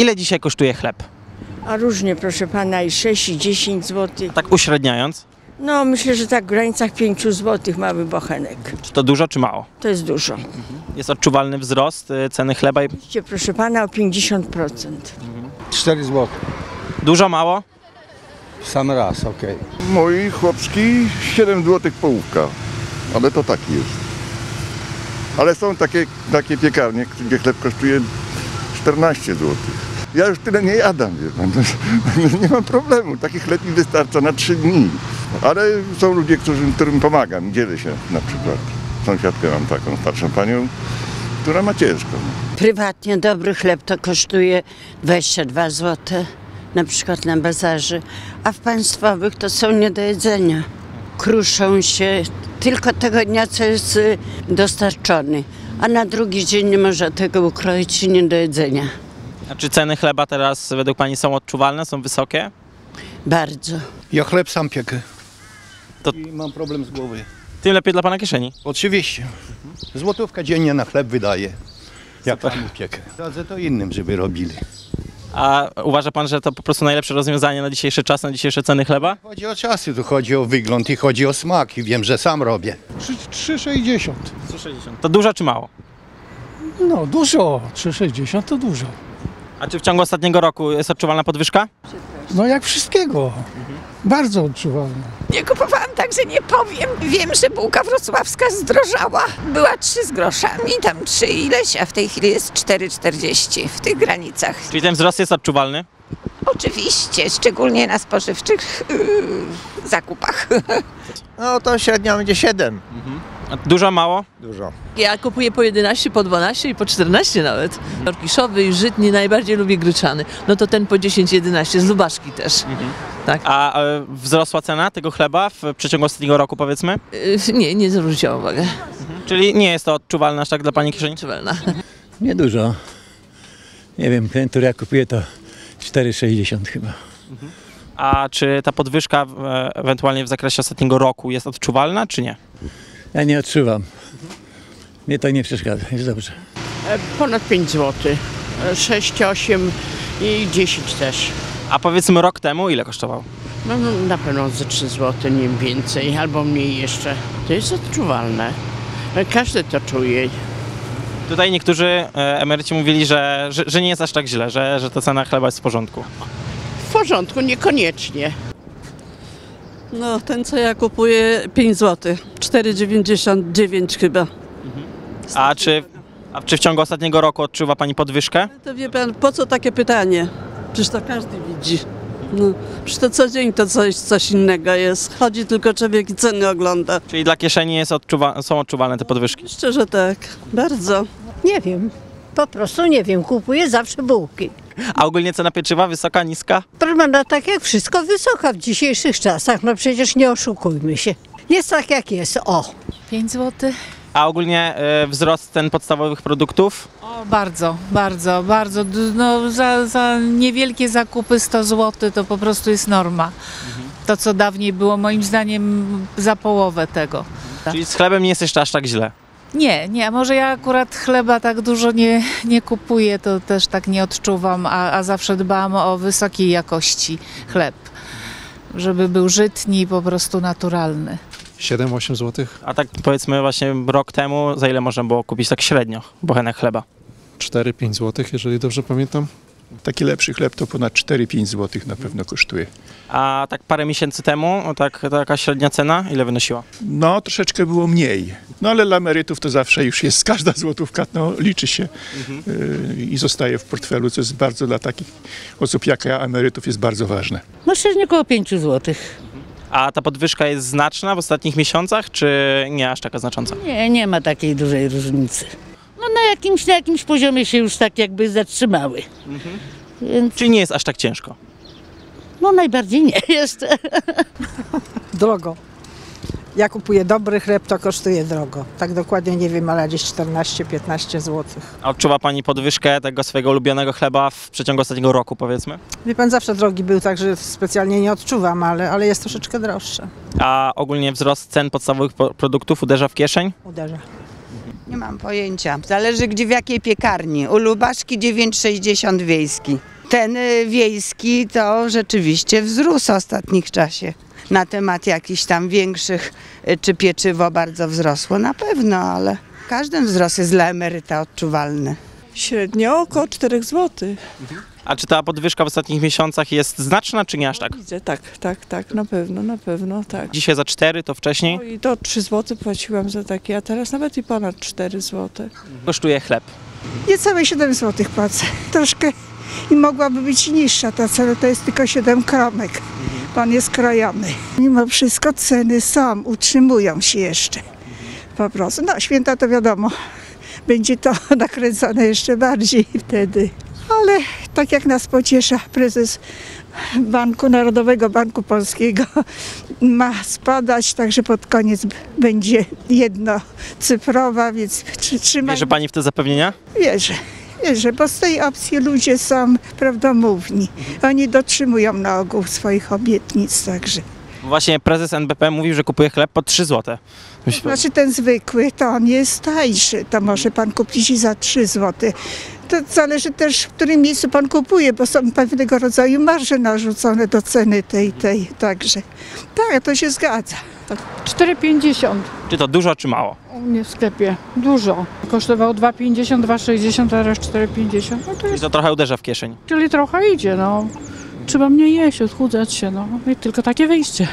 Ile dzisiaj kosztuje chleb? A różnie, proszę pana, i 6, i 10 zł. Tak uśredniając. No, myślę, że tak w granicach 5 zł mały bochenek. Czy to dużo, czy mało? To jest dużo. Jest odczuwalny wzrost y, ceny chleba. i- proszę pana, o 50%. 4 zł. Dużo, mało? W sam raz, okej. Mój chłopski 7 zł połówka, ale to taki jest. Ale są takie, takie piekarnie, gdzie chleb kosztuje 14 zł. Ja już tyle nie jadam, pan. Nie mam problemu, taki chleb mi wystarcza na 3 dni. Ale są ludzie, którzy, którym pomagam, dzielę się na przykład. Sąsiadkę mam taką starszą panią, która ma ciężko. Prywatnie dobry chleb to kosztuje 22 zł, na przykład na bazarze, a w państwowych to są nie do jedzenia. Kruszą się tylko tego dnia, co jest y, dostarczony, a na drugi dzień nie można tego ukroić i nie do jedzenia. A czy ceny chleba teraz według Pani są odczuwalne, są wysokie? Bardzo. Ja chleb sam piekę. To- I mam problem z głowy. Tym lepiej dla Pana kieszeni. Oczywiście. Złotówka dziennie na chleb wydaje. Jak tam piekę. Radzę to innym, żeby robili. A uważa Pan, że to po prostu najlepsze rozwiązanie na dzisiejszy czas, na dzisiejsze ceny chleba? Chodzi o czasy, tu chodzi o wygląd i chodzi o smak i wiem, że sam robię. 3,60. To dużo czy mało? No dużo, 3,60 to dużo. A czy w ciągu ostatniego roku jest odczuwalna podwyżka? No jak wszystkiego. Bardzo odczuwalne. Nie kupowałam, także nie powiem. Wiem, że bułka wrocławska zdrożała. Była 3 z groszami, tam 3 ileś, a w tej chwili jest 4,40 w tych granicach. Czyli ten wzrost jest odczuwalny? Oczywiście, szczególnie na spożywczych yy, zakupach. No to średnio będzie 7. A Dużo, mało? Dużo. Ja kupuję po 11, po 12 i po 14 nawet. Orkiszowy i żytni najbardziej lubię gryczany. No to ten po 10-11, z lubaszki też. A e, wzrosła cena tego chleba w przeciągu ostatniego roku powiedzmy? Yy, Nie, nie zwróciłam uwagi. Czyli nie jest to odczuwalne aż tak dla Pani kieszeni? Czuwalna. Niedużo. Nie wiem, ten, który ja kupuję to 4,60 chyba. A czy ta podwyżka e, ewentualnie w zakresie ostatniego roku jest odczuwalna, czy nie? Ja nie odczuwam. Mnie to nie przeszkadza, jest dobrze. Ponad 5 zł. 6, 8 i 10 też. A powiedzmy rok temu ile kosztował? No, no na pewno ze 3 zł, nie więcej, albo mniej jeszcze. To jest odczuwalne. Każdy to czuje. Tutaj niektórzy e, emeryci mówili, że, że, że nie jest aż tak źle, że, że ta cena chleba jest w porządku. W porządku, niekoniecznie. No, ten co ja kupuję 5 zł. 4,99 chyba. A czy, a czy w ciągu ostatniego roku odczuwa Pani podwyżkę? To wie pan, po co takie pytanie? Przecież to każdy widzi. No, przecież to co dzień to coś, coś innego jest. Chodzi tylko człowiek i ceny ogląda. Czyli dla kieszeni jest odczuwa, są odczuwalne te podwyżki. Szczerze tak, bardzo. Nie wiem, po prostu nie wiem, kupuję zawsze bułki. A ogólnie cena pieczywa wysoka, niska? Proszę pana, tak jak wszystko wysoka w dzisiejszych czasach, no przecież nie oszukujmy się. Jest tak jak jest, o. 5 zł? A ogólnie e, wzrost cen podstawowych produktów? O, bardzo, bardzo, bardzo. No, za, za niewielkie zakupy 100 zł to po prostu jest norma. To, co dawniej było moim zdaniem za połowę tego. Czyli z chlebem nie jest jeszcze aż tak źle. Nie, nie, może ja akurat chleba tak dużo nie, nie kupuję, to też tak nie odczuwam, a, a zawsze dbam o wysokiej jakości chleb, żeby był żytni i po prostu naturalny. 7-8 zł. A tak powiedzmy właśnie rok temu, za ile można było kupić tak średnio bochenek chleba? 4-5 zł, jeżeli dobrze pamiętam. Taki lepszy chleb to ponad 4-5 zł na pewno kosztuje. A tak parę miesięcy temu, o tak, taka średnia cena, ile wynosiła? No, troszeczkę było mniej. No ale dla emerytów to zawsze już jest, każda złotówka no, liczy się yy, i zostaje w portfelu, co jest bardzo dla takich osób jak ja, emerytów, jest bardzo ważne. No średnio około 5 zł. A ta podwyżka jest znaczna w ostatnich miesiącach, czy nie aż taka znacząca? Nie, nie ma takiej dużej różnicy. No na jakimś, na jakimś poziomie się już tak jakby zatrzymały. Więc Czyli nie jest aż tak ciężko? no najbardziej nie jest. Drogo. Ja kupuję dobry chleb, to kosztuje drogo. Tak dokładnie nie wiem, ale gdzieś 14-15 zł. A odczuwa Pani podwyżkę tego swojego ulubionego chleba w przeciągu ostatniego roku, powiedzmy? Wie pan, zawsze drogi był, także specjalnie nie odczuwam, ale, ale jest troszeczkę droższe. A ogólnie wzrost cen podstawowych po- produktów uderza w kieszeń? Uderza. Nie mam pojęcia. Zależy gdzie, w jakiej piekarni. U Lubaszki 9,60 wiejski. Ten y, wiejski to rzeczywiście wzrósł w ostatnich czasie. Na temat jakichś tam większych, y, czy pieczywo bardzo wzrosło, na pewno, ale każdy wzrost jest dla emeryta odczuwalny. Średnio około 4 zł. A czy ta podwyżka w ostatnich miesiącach jest znaczna, czy nie aż tak? Widzę, tak, tak, tak, na pewno, na pewno, tak. Dzisiaj za 4, to wcześniej No i to 3 zł płaciłam za takie, a teraz nawet i ponad 4 zł. kosztuje chleb. Niecałe 7 zł płacę. Troszkę i mogłaby być niższa ta cena, to jest tylko 7 kromek. Pan jest krojony. Mimo wszystko ceny są, utrzymują się jeszcze. Po prostu. No święta to wiadomo, będzie to nakręcone jeszcze bardziej wtedy. Ale tak jak nas pociesza prezes Banku Narodowego Banku Polskiego ma spadać, także pod koniec będzie jednocyfrowa, więc trzy- trzymajmy Wierzy pani w te zapewnienia? Wierzę. Wierzę, bo z tej opcji ludzie są prawdomówni. Oni dotrzymują na ogół swoich obietnic, także. Właśnie prezes NBP mówił, że kupuje chleb po 3 zł. Myślę, Znaczy ten zwykły, to on jest tańszy, to może pan kupić i za 3 zł. To zależy też, w którym miejscu pan kupuje, bo są pewnego rodzaju marże narzucone do ceny tej, tej, także. Tak, to się zgadza. 4,50 czy to dużo, czy mało? u mnie w sklepie. Dużo. Kosztowało 2,50, 2,60, teraz 4,50. No to I jest, to trochę uderza w kieszeń. czyli trochę idzie, no. Trzeba mniej jeść, odchudzać się, no. I tylko takie wyjście.